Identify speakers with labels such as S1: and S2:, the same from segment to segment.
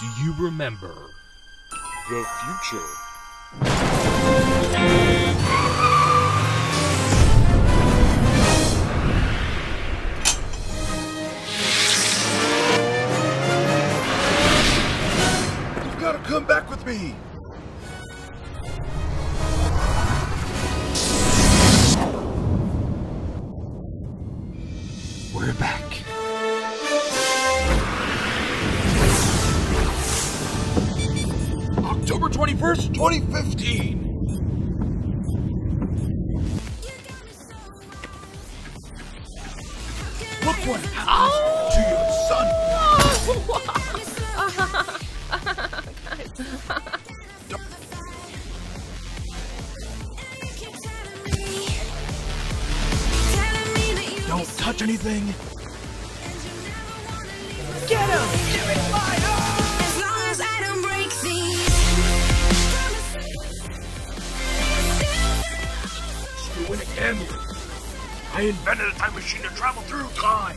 S1: Do you remember?
S2: The future. You've got to come back with me.
S1: We're back.
S2: October 21st, 2015. Look what to your son. Don't touch anything.
S3: As
S2: Screw. I invented a time machine to travel through time.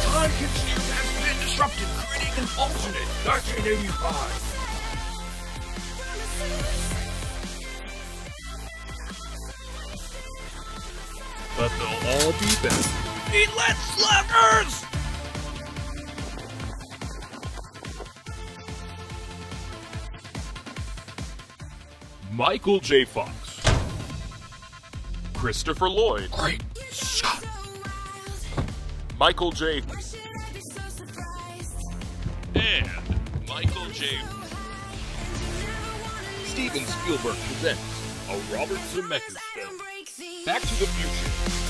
S2: Time continuum has been disrupted, creating an alternate 1985.
S1: But they'll all be better.
S2: Eat less slackers!
S1: Michael J. Fox. Christopher Lloyd.
S2: Great shot.
S1: Michael J. And Michael J. Steven Spielberg presents a Robert Zemeckis film. Back to the Future. Part 2.